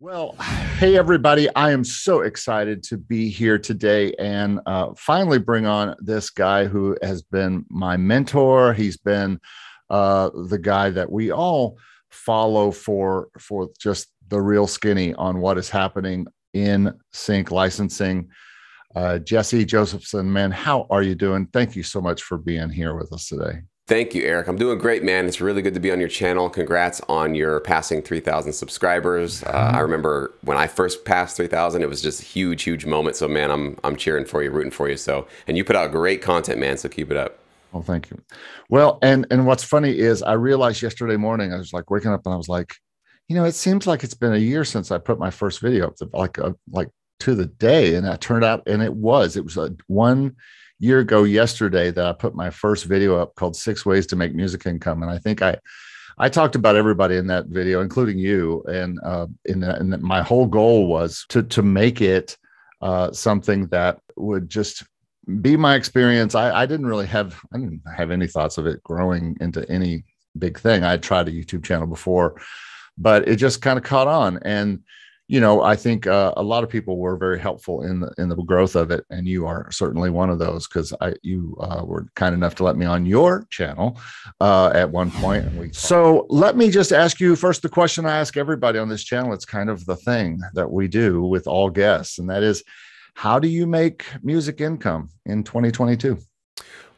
Well, hey, everybody. I am so excited to be here today and uh, finally bring on this guy who has been my mentor. He's been uh, the guy that we all follow for, for just the real skinny on what is happening in sync licensing. Uh, Jesse Josefsson, man, how are you doing? Thank you so much for being here with us today. Thank you, Eric. I'm doing great, man. It's really good to be on your channel. Congrats on your passing 3,000 subscribers. Uh, I remember when I first passed 3,000, it was just a huge, huge moment. So, man, I'm I'm cheering for you, rooting for you. So, and you put out great content, man. So keep it up. Oh, thank you. Well, and and what's funny is I realized yesterday morning I was like waking up and I was like, you know, it seems like it's been a year since I put my first video up, like a, uh, like to the day, and that turned out, and it was it was a one year ago yesterday that I put my first video up called Six Ways to Make Music Income. And I think I, I talked about everybody in that video, including you. And, uh, in, the, my whole goal was to, to make it uh, something that would just be my experience. I, I didn't really have, I didn't have any thoughts of it growing into any big thing. I tried a YouTube channel before, but it just kind of caught on. And, you know, I think uh, a lot of people were very helpful in the in the growth of it, and you are certainly one of those because I you uh, were kind enough to let me on your channel uh, at one point. We so let me just ask you first the question I ask everybody on this channel. It's kind of the thing that we do with all guests, and that is, how do you make music income in 2022?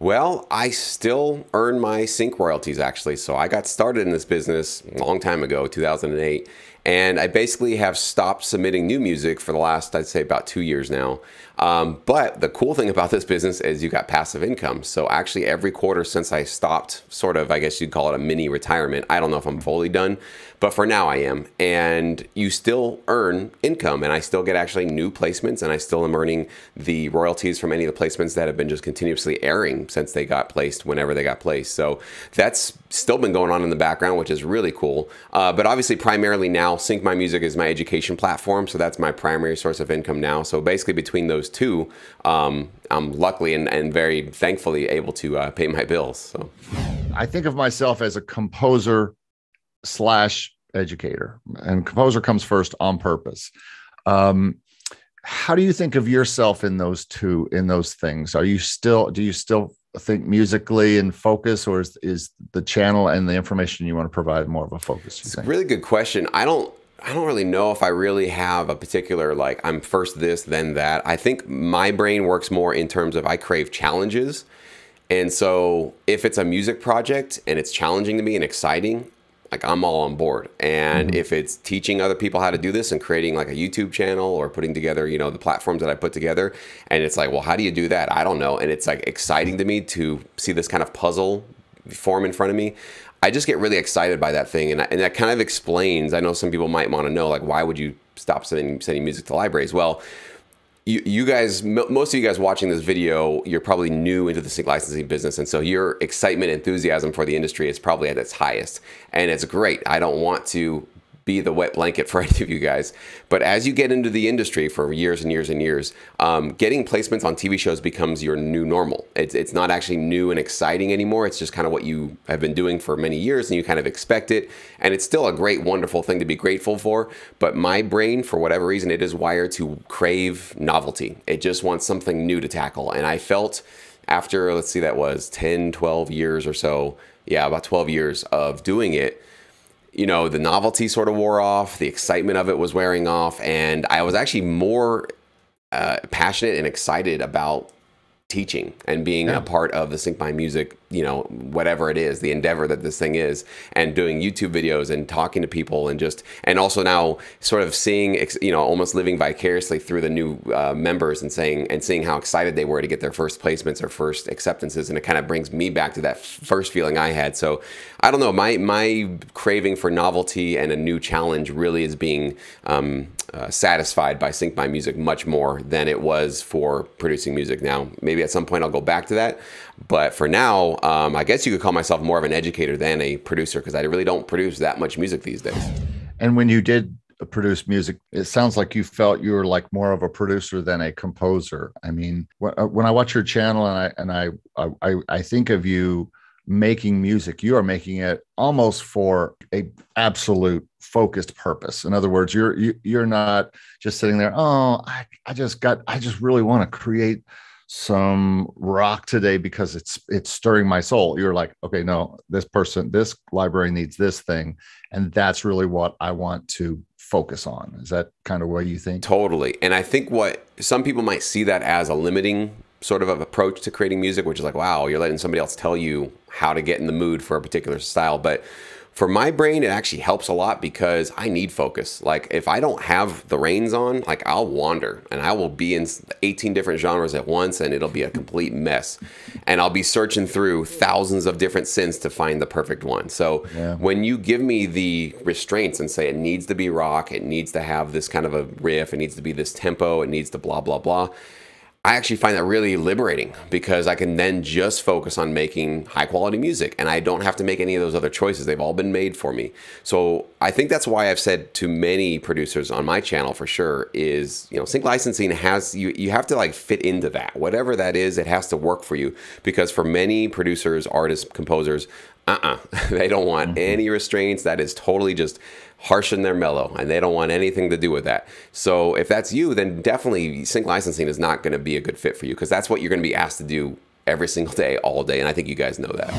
Well, I still earn my sync royalties actually. So I got started in this business a long time ago, 2008 and I basically have stopped submitting new music for the last, I'd say, about two years now. Um, but the cool thing about this business is you got passive income. So actually, every quarter since I stopped, sort of, I guess you'd call it a mini retirement. I don't know if I'm fully done, but for now I am. And you still earn income, and I still get actually new placements, and I still am earning the royalties from any of the placements that have been just continuously airing since they got placed, whenever they got placed. So that's still been going on in the background, which is really cool. Uh, but obviously, primarily now, Sync My Music is my education platform, so that's my primary source of income now. So basically, between those two, um, I'm luckily and, and very thankfully able to uh, pay my bills. So I think of myself as a composer slash educator, and composer comes first on purpose. Um, how do you think of yourself in those two in those things? Are you still do you still think musically and focus, or is, is the channel and the information you want to provide more of a focus? It's a really good question. I don't I don't really know if I really have a particular like I'm first this then that. I think my brain works more in terms of I crave challenges. And so if it's a music project and it's challenging to me and exciting, like I'm all on board. And mm-hmm. if it's teaching other people how to do this and creating like a YouTube channel or putting together, you know, the platforms that I put together and it's like, well, how do you do that? I don't know. And it's like exciting to me to see this kind of puzzle form in front of me. I just get really excited by that thing, and, and that kind of explains. I know some people might want to know, like, why would you stop sending sending music to libraries? Well, you, you guys, most of you guys watching this video, you're probably new into the sync licensing business, and so your excitement, enthusiasm for the industry is probably at its highest, and it's great. I don't want to be the wet blanket for any of you guys. But as you get into the industry for years and years and years, um, getting placements on TV shows becomes your new normal. It's, it's not actually new and exciting anymore. It's just kind of what you have been doing for many years and you kind of expect it. And it's still a great, wonderful thing to be grateful for. But my brain, for whatever reason, it is wired to crave novelty. It just wants something new to tackle. And I felt after, let's see, that was 10, 12 years or so. Yeah, about 12 years of doing it you know, the novelty sort of wore off, the excitement of it was wearing off, and I was actually more uh, passionate and excited about teaching and being yeah. a part of the Sync My Music, you know, whatever it is, the endeavor that this thing is, and doing YouTube videos and talking to people and just, and also now sort of seeing, you know, almost living vicariously through the new uh, members and saying, and seeing how excited they were to get their first placements or first acceptances. And it kind of brings me back to that first feeling I had. So I don't know, my, my craving for novelty and a new challenge really is being, um, uh, satisfied by Sync My Music much more than it was for producing music. Now, maybe at some point I'll go back to that, but for now, um, I guess you could call myself more of an educator than a producer because I really don't produce that much music these days. And when you did produce music, it sounds like you felt you were like more of a producer than a composer. I mean, uh, when I watch your channel and I and I I, I think of you making music you are making it almost for a absolute focused purpose. In other words you're you, you're not just sitting there oh i, I just got i just really want to create some rock today because it's it's stirring my soul. You're like okay no this person this library needs this thing and that's really what i want to focus on. Is that kind of what you think? Totally. And i think what some people might see that as a limiting sort of approach to creating music which is like wow you're letting somebody else tell you how to get in the mood for a particular style but for my brain, it actually helps a lot because I need focus. Like if I don't have the reins on, like I'll wander and I will be in 18 different genres at once and it'll be a complete mess. And I'll be searching through thousands of different synths to find the perfect one. So yeah. when you give me the restraints and say it needs to be rock, it needs to have this kind of a riff, it needs to be this tempo, it needs to blah, blah, blah I actually find that really liberating because I can then just focus on making high quality music and I don't have to make any of those other choices. They've all been made for me. So I think that's why I've said to many producers on my channel for sure is, you know, sync licensing has you you have to like fit into that. Whatever that is, it has to work for you because for many producers, artists, composers, uh-uh. they don't want mm-hmm. any restraints. That is totally just harsh and they're mellow and they don't want anything to do with that. So if that's you, then definitely sync licensing is not going to be a good fit for you because that's what you're going to be asked to do every single day, all day. And I think you guys know that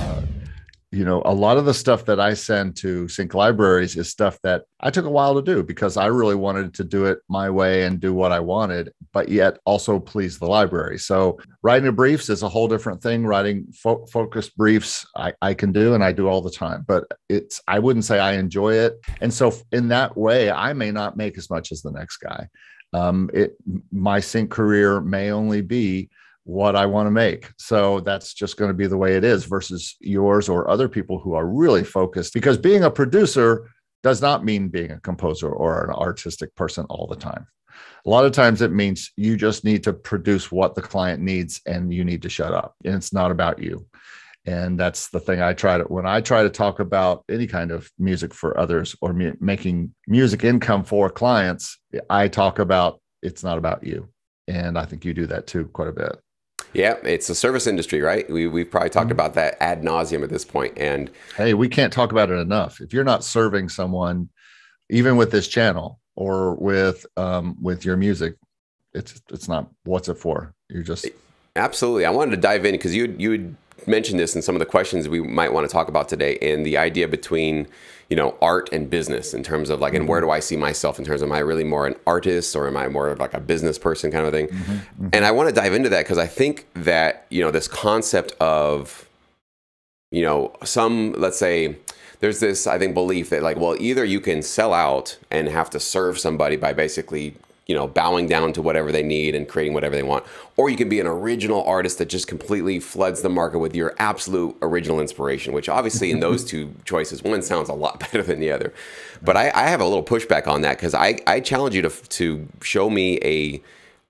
you know, a lot of the stuff that I send to sync libraries is stuff that I took a while to do because I really wanted to do it my way and do what I wanted, but yet also please the library. So writing briefs is a whole different thing. Writing fo- focused briefs, I, I can do and I do all the time, but it's, I wouldn't say I enjoy it. And so in that way, I may not make as much as the next guy. Um, it, my sync career may only be what I want to make. So that's just going to be the way it is versus yours or other people who are really focused because being a producer does not mean being a composer or an artistic person all the time. A lot of times it means you just need to produce what the client needs and you need to shut up. And it's not about you. And that's the thing I try to, when I try to talk about any kind of music for others or making music income for clients, I talk about it's not about you. And I think you do that too quite a bit. Yeah, it's a service industry, right? We, we've probably talked mm-hmm. about that ad nauseum at this point. And hey, we can't talk about it enough. If you're not serving someone, even with this channel or with um, with your music, it's it's not what's it for. You're just absolutely. I wanted to dive in because you you mentioned this in some of the questions we might want to talk about today, and the idea between you know art and business in terms of like and where do i see myself in terms of am i really more an artist or am i more of like a business person kind of thing mm-hmm, mm-hmm. and i want to dive into that because i think that you know this concept of you know some let's say there's this i think belief that like well either you can sell out and have to serve somebody by basically you know, bowing down to whatever they need and creating whatever they want. Or you can be an original artist that just completely floods the market with your absolute original inspiration, which obviously in those two choices, one sounds a lot better than the other. But I, I have a little pushback on that because I, I challenge you to, to show me a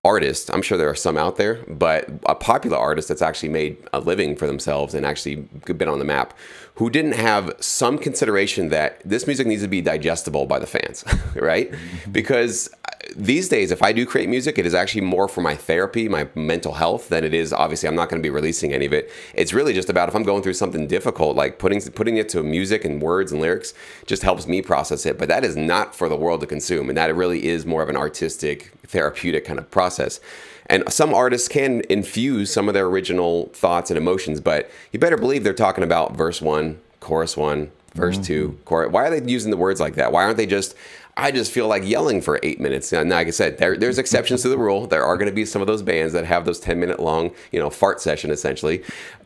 artist i'm sure there are some out there but a popular artist that's actually made a living for themselves and actually been on the map who didn't have some consideration that this music needs to be digestible by the fans right mm-hmm. because these days, if I do create music, it is actually more for my therapy, my mental health, than it is. Obviously, I'm not going to be releasing any of it. It's really just about if I'm going through something difficult, like putting putting it to music and words and lyrics, just helps me process it. But that is not for the world to consume, and that it really is more of an artistic, therapeutic kind of process. And some artists can infuse some of their original thoughts and emotions, but you better believe they're talking about verse one, chorus one, verse mm-hmm. two, chorus. Why are they using the words like that? Why aren't they just I just feel like yelling for eight minutes. And like I said, there, there's exceptions to the rule. There are going to be some of those bands that have those 10 minute long, you know, fart session essentially.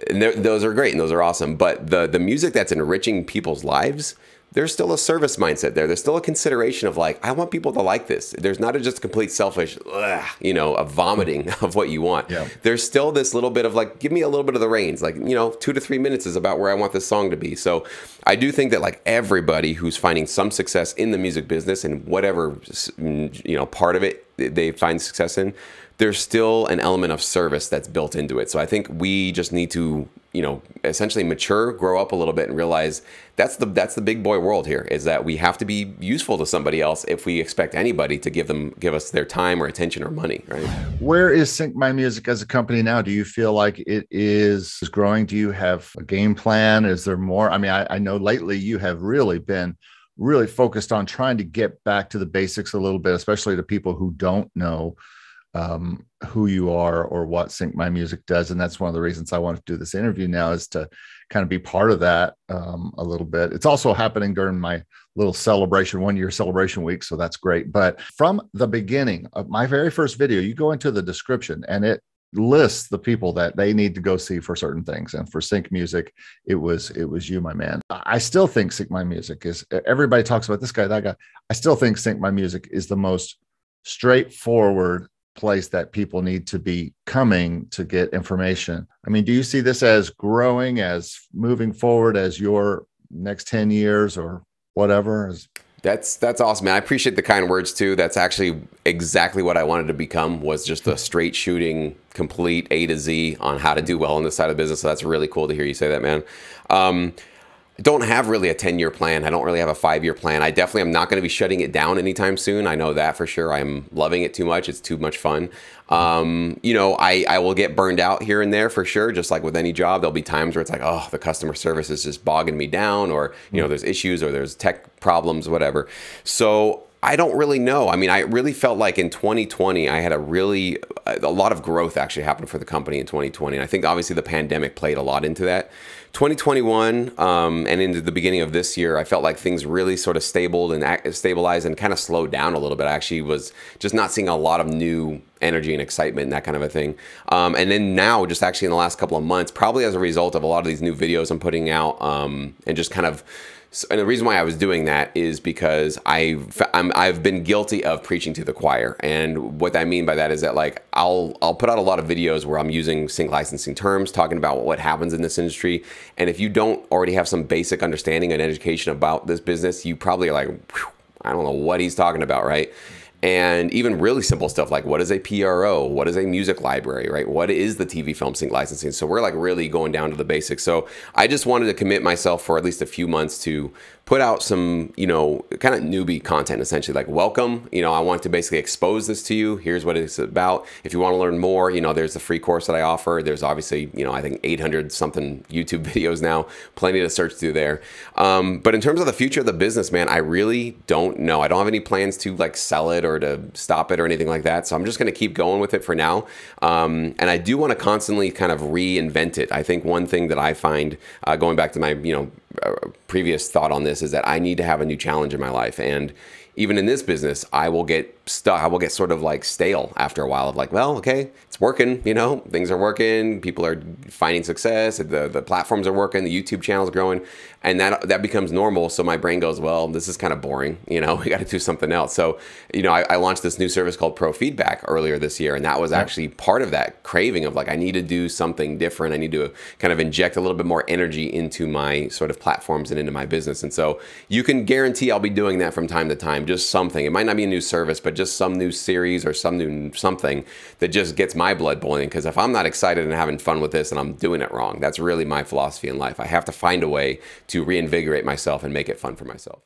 And those are great and those are awesome. But the, the music that's enriching people's lives, there's still a service mindset there. There's still a consideration of like, I want people to like this. There's not a just complete selfish, ugh, you know, a vomiting of what you want. Yeah. There's still this little bit of like, give me a little bit of the reins. Like, you know, two to three minutes is about where I want this song to be. So I do think that like everybody who's finding some success in the music business and whatever, you know, part of it they find success in, there's still an element of service that's built into it. So I think we just need to you know essentially mature grow up a little bit and realize that's the that's the big boy world here is that we have to be useful to somebody else if we expect anybody to give them give us their time or attention or money right? Where is sync my music as a company now? Do you feel like it is growing? Do you have a game plan? Is there more? I mean i, I know lately you have really been really focused on trying to get back to the basics a little bit especially to people who don't know um, who you are or what Sync My Music does. And that's one of the reasons I want to do this interview now is to kind of be part of that um, a little bit. It's also happening during my little celebration, one year celebration week. So that's great. But from the beginning of my very first video, you go into the description and it lists the people that they need to go see for certain things and for sync music it was it was you my man i still think sync my music is everybody talks about this guy that guy i still think sync my music is the most straightforward place that people need to be coming to get information. I mean, do you see this as growing, as moving forward, as your next 10 years or whatever? That's that's awesome, man. I appreciate the kind words too. That's actually exactly what I wanted to become was just a straight shooting, complete A to Z on how to do well on this side of business. So that's really cool to hear you say that, man. Um, I don't have really a 10 year plan. I don't really have a five year plan. I definitely am not going to be shutting it down anytime soon. I know that for sure. I'm loving it too much. It's too much fun. Um, you know, I, I will get burned out here and there for sure. Just like with any job, there'll be times where it's like, oh, the customer service is just bogging me down, or, you know, there's issues or there's tech problems, whatever. So I don't really know. I mean, I really felt like in 2020, I had a really, a lot of growth actually happened for the company in 2020. And I think obviously the pandemic played a lot into that. 2021 um, and into the beginning of this year, I felt like things really sort of stabled and stabilized and kind of slowed down a little bit. I actually was just not seeing a lot of new energy and excitement and that kind of a thing. Um, and then now, just actually in the last couple of months, probably as a result of a lot of these new videos I'm putting out um, and just kind of so, and the reason why I was doing that is because I've i have been guilty of preaching to the choir, and what I mean by that is that like I'll I'll put out a lot of videos where I'm using sync licensing terms, talking about what happens in this industry, and if you don't already have some basic understanding and education about this business, you probably are like, I don't know what he's talking about, right? And even really simple stuff like what is a PRO, what is a music library, right? What is the TV film sync licensing? So we're like really going down to the basics. So I just wanted to commit myself for at least a few months to put out some, you know, kind of newbie content essentially like welcome, you know, I want to basically expose this to you. Here's what it's about. If you want to learn more, you know, there's the free course that I offer. There's obviously, you know, I think 800 something YouTube videos now, plenty to search through there. Um, but in terms of the future of the business, man, I really don't know. I don't have any plans to like sell it or to stop it or anything like that. So I'm just going to keep going with it for now. Um, and I do want to constantly kind of reinvent it. I think one thing that I find uh, going back to my, you know, previous thought on this is that I need to have a new challenge in my life. And even in this business, I will get stuck. I will get sort of like stale after a while of like, well, okay, it's working, you know, things are working, people are finding success, the, the platforms are working, the YouTube channel is growing, and that that becomes normal. So my brain goes, well, this is kind of boring, you know, we got to do something else. So, you know, I, I, launched this new service called Pro Feedback earlier this year, and that was actually part of that craving of like, I need to do something different. I need to kind of inject a little bit more energy into my sort of platforms and into my business. And so you can guarantee I'll be doing that from time to time, just something. It might not be a new service, but just some new series or some new something that just gets my blood boiling. Because if I'm not excited and having fun with this and I'm doing it wrong, that's really my philosophy in life. I have to find a way to reinvigorate myself and make it fun for myself.